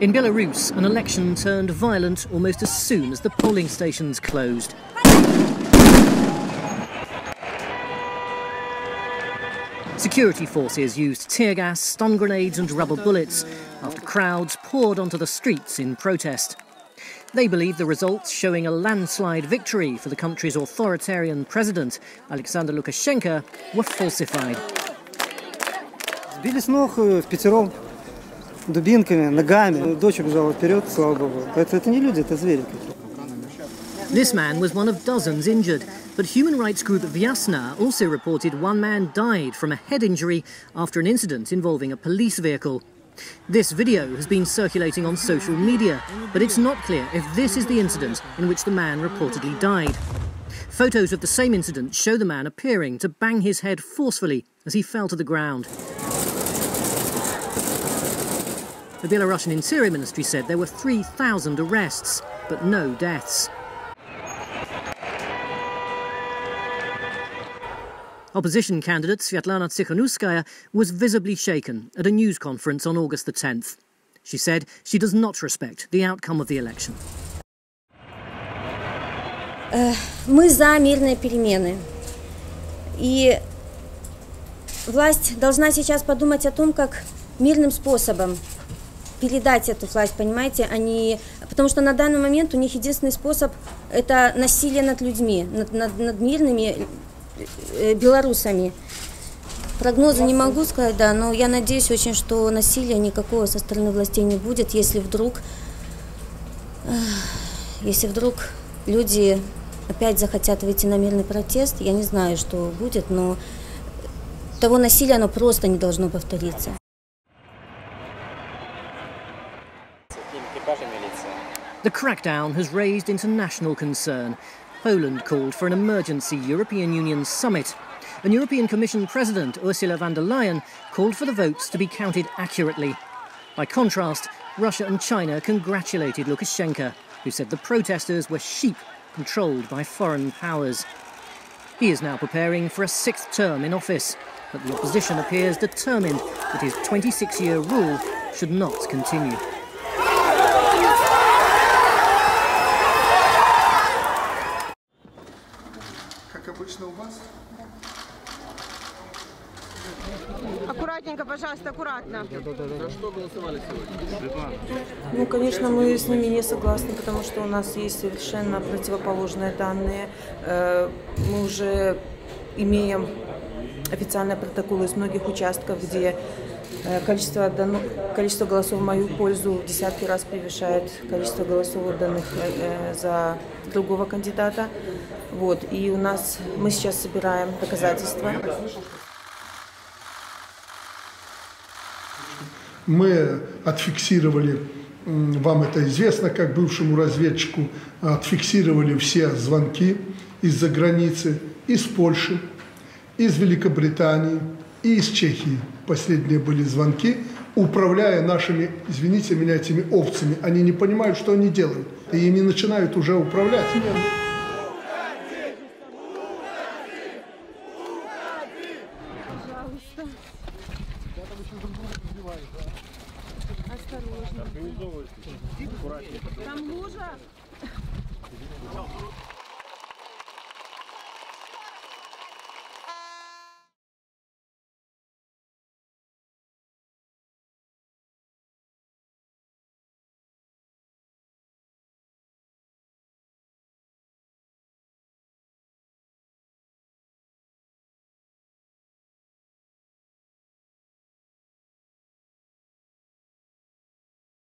In Belarus, an election turned violent almost as soon as the polling stations closed. Security forces used tear gas, stun grenades, and rubber bullets after crowds poured onto the streets in protest. They believe the results showing a landslide victory for the country's authoritarian president, Alexander Lukashenko, were falsified. Сбили с ног э, в пятером дубинками, ногами. Дочь убежала вперед, слава богу. Это, это не люди, это звери This man was one of dozens injured, but human rights group Vyasna also reported one man died from a head injury after an incident involving a police vehicle. This video has been circulating on social media, but it's not clear if this is the incident in which the man reportedly died. Photos of the same incident show the man appearing to bang his head forcefully as he fell to the ground. The Belarusian Interior Ministry said there were 3,000 arrests, but no deaths. Opposition candidate Sviatlana Tsikhanouskaya was visibly shaken at a news conference on August the 10th. She said she does not respect the outcome of the election. Мы за мирные перемены. И власть должна сейчас подумать о том, как мирным способом передать эту власть, понимаете, они, потому что на данный момент у них единственный способ это насилие над людьми, над, над, над мирными э, белорусами. Прогнозы не могу сказать, да, но я надеюсь очень, что насилия никакого со стороны властей не будет, если вдруг, если вдруг люди опять захотят выйти на мирный протест, я не знаю, что будет, но того насилия оно просто не должно повториться. The crackdown has raised international concern. Poland called for an emergency European Union summit. And European Commission President Ursula von der Leyen called for the votes to be counted accurately. By contrast, Russia and China congratulated Lukashenko, who said the protesters were sheep controlled by foreign powers. He is now preparing for a sixth term in office, but the opposition appears determined that his 26 year rule should not continue. Как обычно у вас? Аккуратненько, пожалуйста, аккуратно. За что голосовали сегодня? Ну, конечно, мы с ними не согласны, потому что у нас есть совершенно противоположные данные. Э, Мы уже имеем официальные протоколы из многих участков, где э, количество, отдано- количество голосов в мою пользу в десятки раз превышает количество голосов отданных э, э, за другого кандидата. Вот. И у нас мы сейчас собираем доказательства. Мы отфиксировали, вам это известно, как бывшему разведчику, отфиксировали все звонки из-за границы, из Польши, из Великобритании и из Чехии. Последние были звонки, управляя нашими, извините меня, этими овцами. Они не понимают, что они делают, и ими начинают уже управлять. Там лужа.